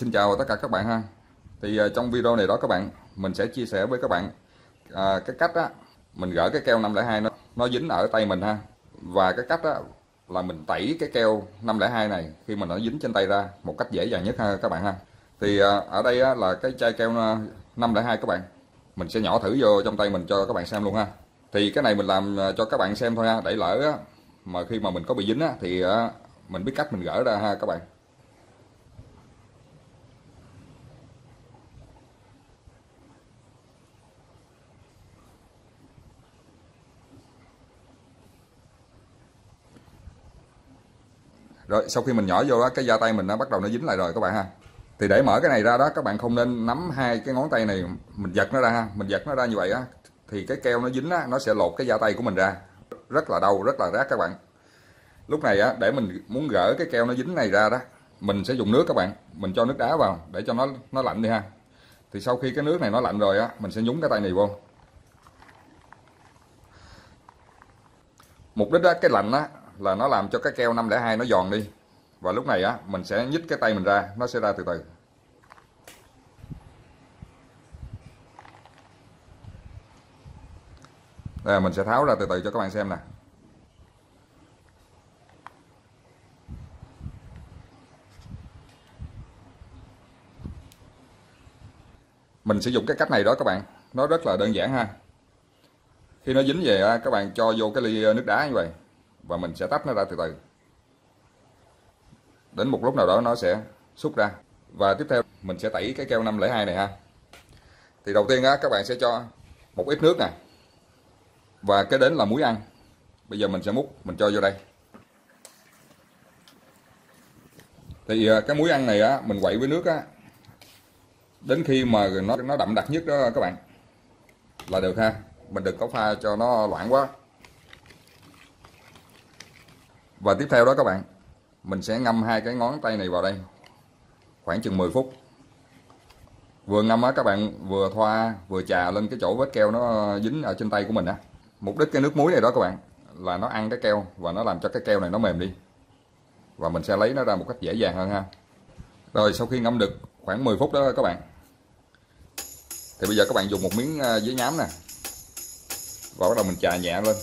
xin chào tất cả các bạn ha. Thì ờ, trong video này đó các bạn mình sẽ chia sẻ với các bạn à, cái cách á mình gỡ cái keo 502 nó nó dính ở tay mình ha. Và cái cách á là mình tẩy cái keo 502 này khi mà nó dính trên tay ra một cách dễ dàng nhất ha các bạn ha. Thì à, ở đây á, là cái chai keo ờ, 502 các bạn. Mình sẽ nhỏ thử vô trong tay mình cho các bạn xem luôn ha. Thì cái này mình làm cho các bạn xem thôi ha để lỡ á, mà khi mà mình có bị dính á, thì mình biết cách mình gỡ ra ha các bạn. Rồi, sau khi mình nhỏ vô đó cái da tay mình nó bắt đầu nó dính lại rồi, các bạn ha. Thì để mở cái này ra đó, các bạn không nên nắm hai cái ngón tay này, mình giật nó ra ha. Mình giật nó ra như vậy á, thì cái keo nó dính á, nó sẽ lột cái da tay của mình ra. Rất là đau, rất là rát các bạn. Lúc này á, để mình muốn gỡ cái keo nó dính này ra đó, mình sẽ dùng nước các bạn. Mình cho nước đá vào, để cho nó nó lạnh đi ha. Thì sau khi cái nước này nó lạnh rồi á, mình sẽ nhúng cái tay này vô. Mục đích á, cái lạnh á là nó làm cho cái keo 502 nó giòn đi. Và lúc này á, mình sẽ nhích cái tay mình ra, nó sẽ ra từ từ. Đây, mình sẽ tháo ra từ từ cho các bạn xem nè. Mình sử dụng cái cách này đó các bạn. Nó rất là đơn giản ha. Khi nó dính về các bạn cho vô cái ly nước đá như vậy và mình sẽ tách nó ra từ từ. Đến một lúc nào đó nó sẽ xúc ra. Và tiếp theo, mình sẽ tẩy cái keo 502 này ha. Thì đầu tiên á, các bạn sẽ cho một ít nước nè. Và cái đến là muối ăn. Bây giờ mình sẽ múc, mình cho vô đây. Thì à, cái muối ăn này á, mình quậy với nước á. Đến khi mà nó nó đậm đặc nhất đó các bạn. Là được ha. Mình đừng có pha cho nó loãng quá. Và tiếp theo đó các bạn, mình sẽ ngâm hai cái ngón tay này vào đây, khoảng chừng 10 phút. Vừa ngâm á, các bạn vừa thoa, vừa chà lên cái chỗ vết keo nó dính ở trên tay của mình á. Mục đích cái nước muối này đó các bạn, là nó ăn cái keo và nó làm cho cái keo này nó mềm đi. Và mình sẽ lấy nó ra một cách dễ dàng hơn ha. Rồi, sau khi ngâm được khoảng 10 phút đó các bạn, thì bây giờ các bạn dùng một miếng à, giấy nhám nè. Và bắt đầu mình chà nhẹ lên.